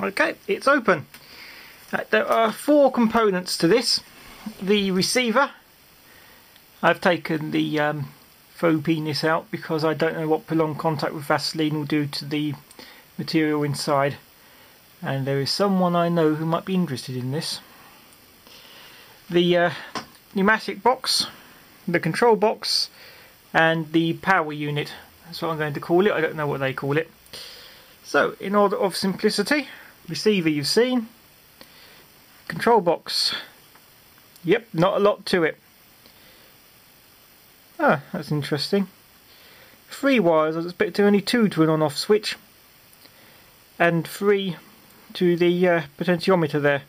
Okay, it's open. Uh, there are four components to this. The receiver. I've taken the um, faux penis out because I don't know what prolonged contact with Vaseline will do to the material inside. And there is someone I know who might be interested in this. The uh, pneumatic box, the control box, and the power unit. That's what I'm going to call it. I don't know what they call it. So, in order of simplicity, receiver you've seen, control box. Yep, not a lot to it. Ah, that's interesting. Three wires, I was expecting only two to an on-off switch. And three to the uh, potentiometer there.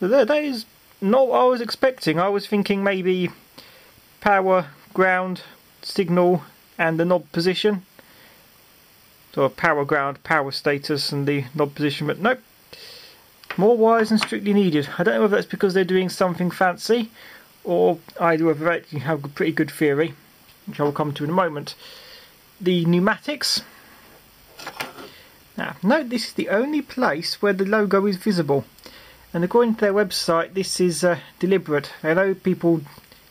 So that is not what I was expecting. I was thinking maybe power, ground, signal and the knob position. So power ground, power status and the knob position, but nope. More wires than strictly needed. I don't know whether that's because they're doing something fancy or either whether they you have a pretty good theory, which I will come to in a moment. The pneumatics. Now, note this is the only place where the logo is visible. And according to their website, this is uh, deliberate. I know people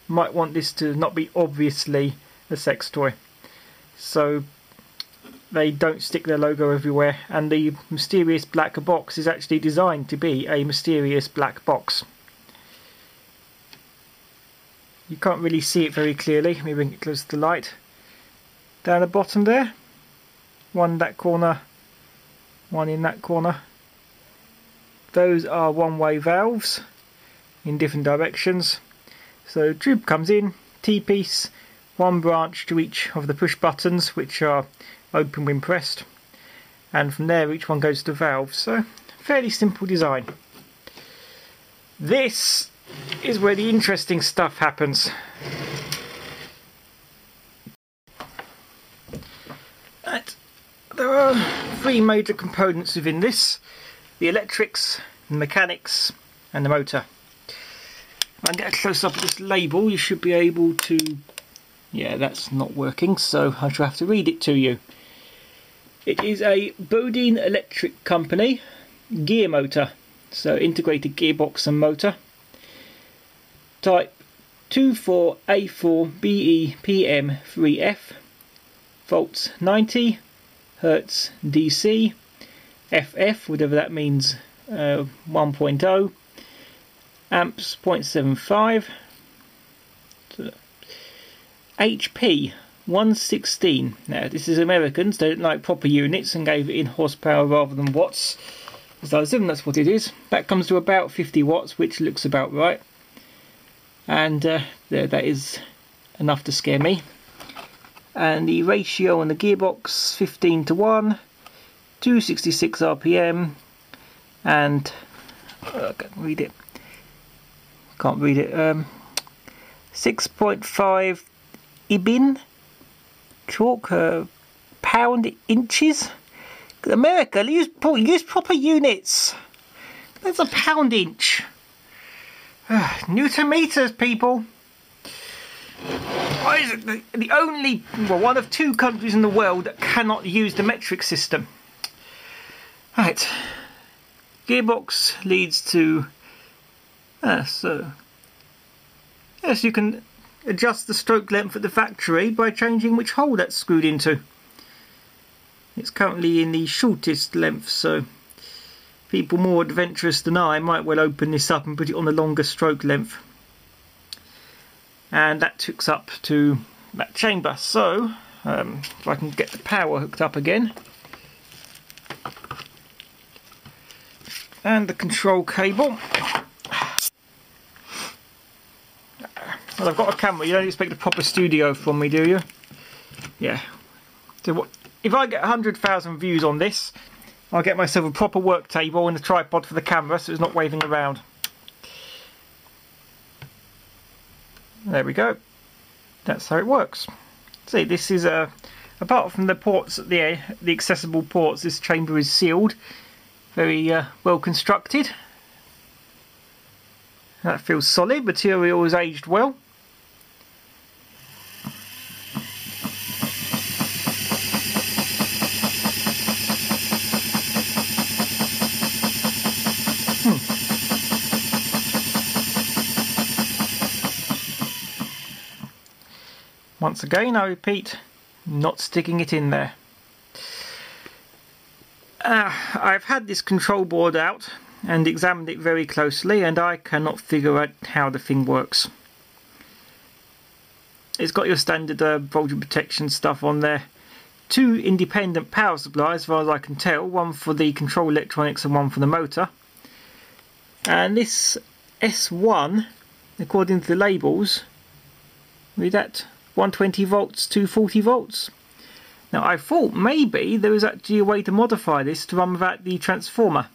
might want this to not be obviously a sex toy. So they don't stick their logo everywhere, and the mysterious black box is actually designed to be a mysterious black box. You can't really see it very clearly. Let me bring it close to the light. Down the bottom there, one that corner, one in that corner. Those are one-way valves in different directions. So tube comes in, T-piece, one branch to each of the push buttons which are open when pressed and from there each one goes to the valve so fairly simple design. This is where the interesting stuff happens. Right. There are three major components within this the electrics, the mechanics, and the motor. I get a close up of this label, you should be able to. Yeah, that's not working, so I shall have to read it to you. It is a Bodine Electric Company gear motor, so integrated gearbox and motor. Type 24A4BE PM3F, volts 90, hertz DC, FF, whatever that means, uh, 1.0, amps 0.75, HP 116. Now, this is Americans, they don't like proper units and gave it in horsepower rather than watts. So I assume that's what it is. That comes to about 50 watts, which looks about right. And uh, there, that is enough to scare me. And the ratio on the gearbox 15 to 1. 266 RPM and uh, I can't read it can't read it um, 6.5 ibin chalk uh, pound inches. America use, use proper units. That's a pound inch. Uh, Newton meters people. Why is it the, the only well one of two countries in the world that cannot use the metric system? Right, gearbox leads to, uh, so, yes you can adjust the stroke length at the factory by changing which hole that's screwed into. It's currently in the shortest length so people more adventurous than I might well open this up and put it on the longer stroke length. And that hooks up to that chamber. So, um, if I can get the power hooked up again. and the control cable. Well, I've got a camera. You don't expect a proper studio from me, do you? Yeah. So what? If I get 100,000 views on this, I'll get myself a proper work table and a tripod for the camera so it's not waving around. There we go. That's how it works. See, this is a. Uh, apart from the ports, the the accessible ports, this chamber is sealed very uh, well constructed. That feels solid. Material has aged well. Hmm. Once again, I repeat, not sticking it in there. Uh, I've had this control board out and examined it very closely and I cannot figure out how the thing works. It's got your standard uh, voltage protection stuff on there. Two independent power supplies as far as I can tell, one for the control electronics and one for the motor. And this S1, according to the labels, read that 120 volts to 40 volts. Now I thought maybe there was actually a way to modify this to run without the transformer.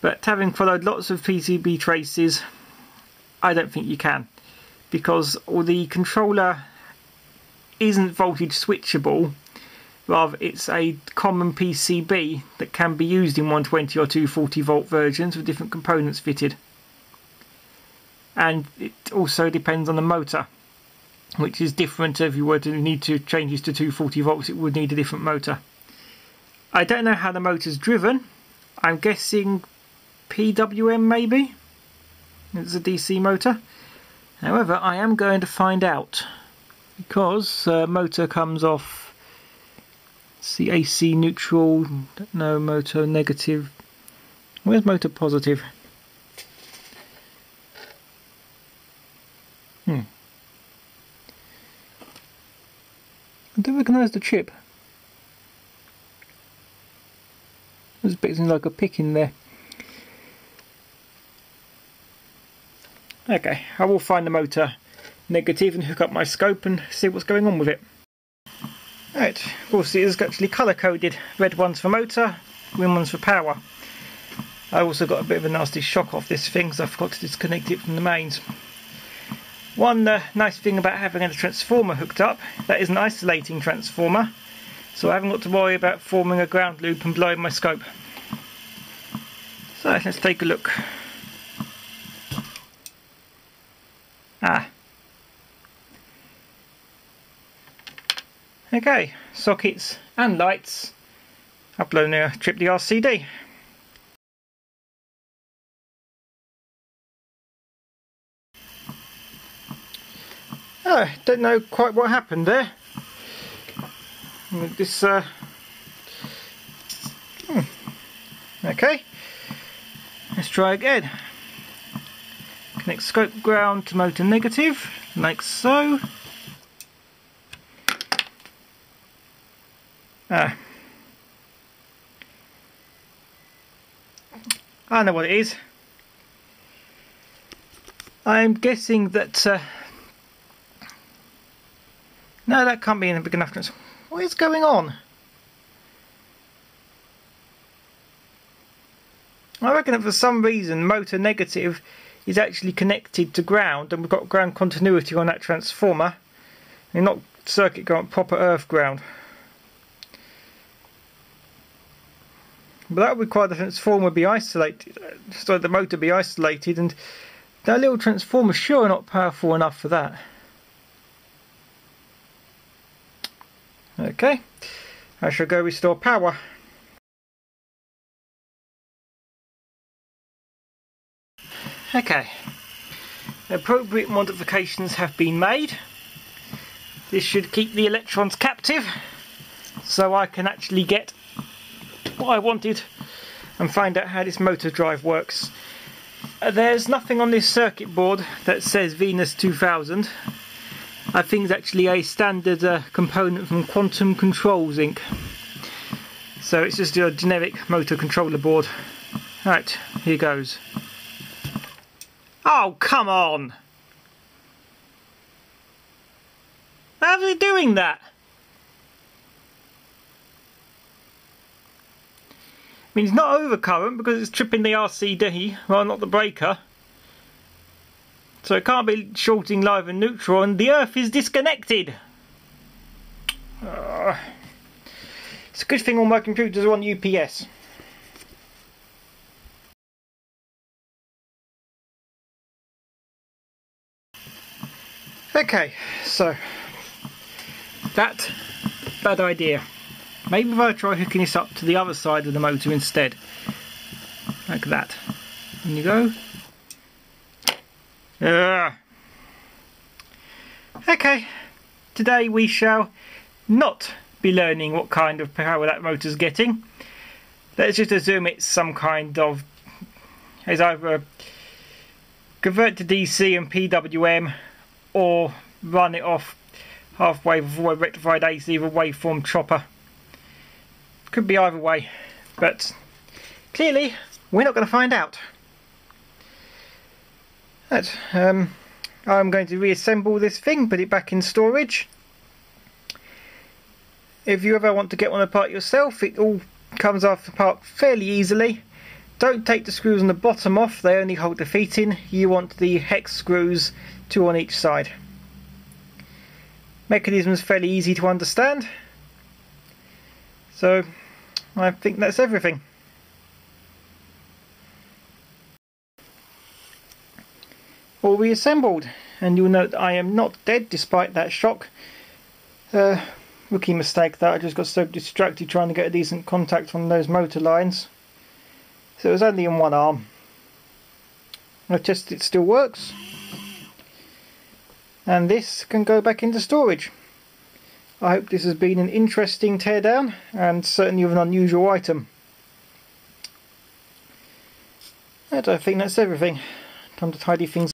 But having followed lots of PCB traces, I don't think you can. Because the controller isn't voltage switchable, rather it's a common PCB that can be used in 120 or 240 volt versions with different components fitted. And it also depends on the motor which is different if you were to need to change this to 240 volts it would need a different motor. I don't know how the motor's driven. I'm guessing PWM maybe? It's a DC motor. However, I am going to find out because uh, motor comes off see AC neutral, no motor negative. Where's motor positive? Hmm. I do recognise the chip. There's a bit like a PIC in there. Okay, I will find the motor negative and hook up my scope and see what's going on with it. Right, of course it is actually colour coded. Red ones for motor, green ones for power. I also got a bit of a nasty shock off this thing because I forgot to disconnect it from the mains. One uh, nice thing about having a transformer hooked up, that is an isolating transformer, so I haven't got to worry about forming a ground loop and blowing my scope. So let's take a look. Ah. Okay, sockets and lights. Uploading a trip the RCD. Oh, don't know quite what happened there. This, uh... Hmm. Okay. Let's try again. Connect scope ground to motor negative, like so. Ah. I know what it is. I'm guessing that uh, no, that can't be in a big enough difference. What is going on? I reckon that for some reason motor negative is actually connected to ground and we've got ground continuity on that transformer and not circuit ground, proper earth ground. But that would require the transformer be isolated, so the motor be isolated and that little transformer sure not powerful enough for that. Okay, I shall go restore power. Okay, appropriate modifications have been made. This should keep the electrons captive so I can actually get what I wanted and find out how this motor drive works. Uh, there's nothing on this circuit board that says Venus 2000 I think it's actually a standard uh, component from Quantum Controls Inc. So it's just a generic motor controller board. Right, here goes. Oh, come on! How are they doing that? I mean, it's not overcurrent because it's tripping the RCD, well, not the breaker. So it can't be shorting live and neutral and the earth is disconnected. Uh, it's a good thing all my computers are on UPS. Okay, so that bad idea. Maybe if I try hooking this up to the other side of the motor instead. Like that. And you go. Uh, okay, today we shall not be learning what kind of power that motor's getting. Let's just assume it's some kind of is either convert to DC and PWM or run it off halfway before rectified AC with a waveform chopper. Could be either way, but clearly we're not going to find out. Um, I'm going to reassemble this thing, put it back in storage. If you ever want to get one apart yourself, it all comes off apart fairly easily. Don't take the screws on the bottom off, they only hold the feet in. You want the hex screws, two on each side. Mechanism is fairly easy to understand. So, I think that's everything. All reassembled, and you'll note I am not dead despite that shock. Uh, rookie mistake that I just got so distracted trying to get a decent contact on those motor lines. So it was only in one arm. I tested it still works. And this can go back into storage. I hope this has been an interesting teardown and certainly of an unusual item. And I think that's everything. Time to tidy things